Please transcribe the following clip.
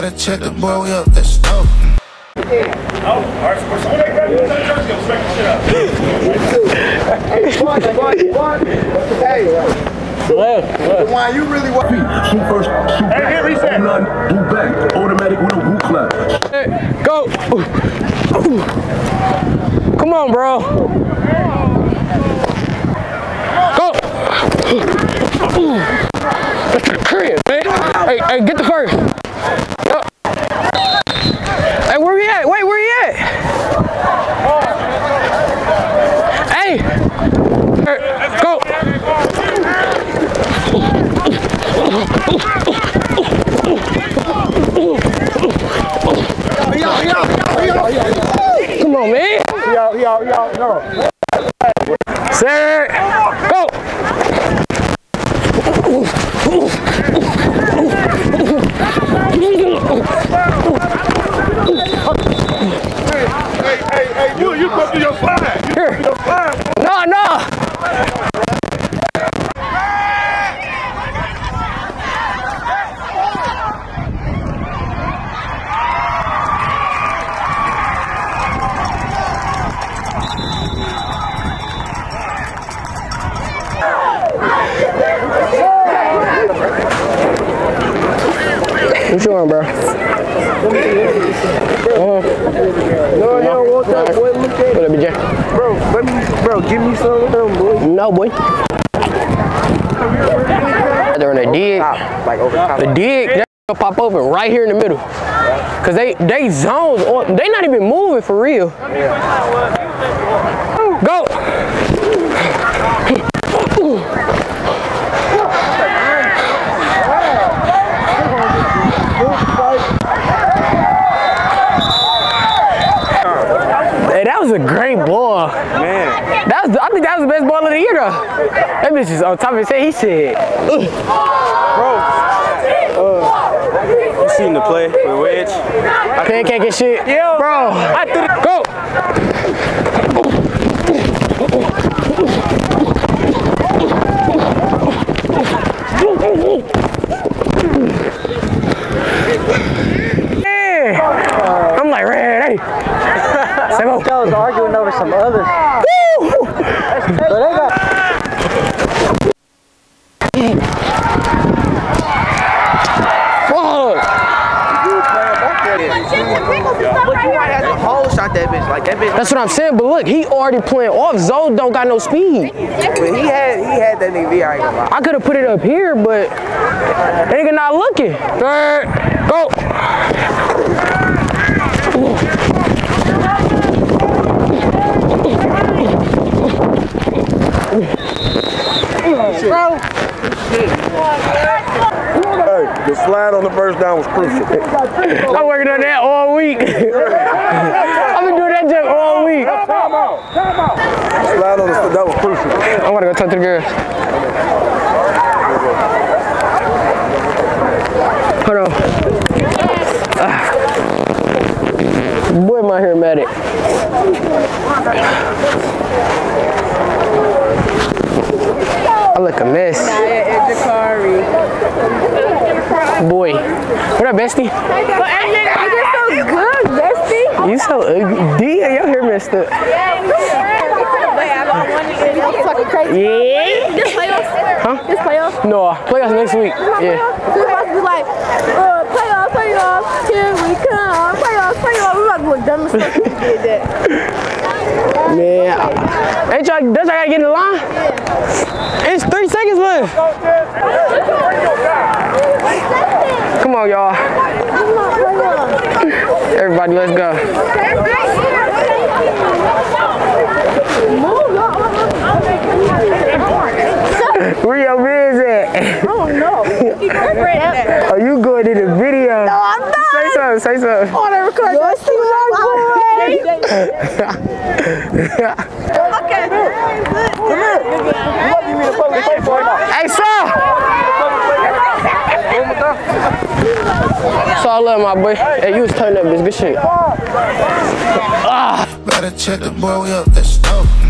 Better check the boy, up, let's go. Oh, all right, so someone that got you that jersey, I'm smacking shit up. Why you really want Shoot first, shoot Hey, back. here, reset. On, boot back. Automatic with a boot clap. Go. Come on, bro. Go. That's the crib, man. Hey, hey, get the first. Go. Hey, where we at? Wait, where you at? Hey. Hey, Go. Come on, man. Yo, yo, no. Set. Go. Hey, hey, hey, you, you come to your flag. You come to your flag. No, no. What you want, bro? Uh, no, you don't want that, boy. Look at What up, BJ? Bro, let me, bro, give me some of them, boy. No, boy. They're in a dig. Like over top. The dig, gonna pop open right here in the middle. Cause they they zones, on, they not even moving for real. Go. Hey, that was a great ball. Man. That was, I think that was the best ball of the year though. That bitch is on top of his head. He said, "Ugh." You seen the play with Wedge? pancake and shit. Yeah, bro. I threw it. Go. Yeah. I'm like, ready. Say. I was arguing over some others. Woo! But they got Fuck. But you might have to whole shot that bitch. Like that bitch. That's what I'm saying. But look, he already playing off. Zoe don't got no speed. But he had he had that nigga V. I ain't gonna lie. I could have put it up here, but that nigga not looking. Third, go. Hey, the slide on the first down was crucial. I'm working on that all week. I've been doing that jump all week. Slide on the that was crucial. I'm gonna go talk to the girls. Hold on. Ah. Boy, my hair matted. I look a mess. Boy. What up, bestie? You're so good, bestie. You so ugly. Damn, your hair messed up. Yeah. This playoffs? Huh? This playoffs? No, playoffs next week. Yeah. We're about to be like, uh, playoffs, playoffs, here we come. Playoffs, playoffs. We're about to look dumb as fuck if we did that. Man, ain't y'all, don't y'all gotta get in the line? It's three seconds left. Come on, y'all. Everybody, let's go. Where your man's at? Oh no. Are you going to the video? No, I'm not. Say something, say something. On the record. Yo, see Okay. Hey, sir! Love my boy. Hey, you was turning up this good shit. Better check the boy, up, let's go.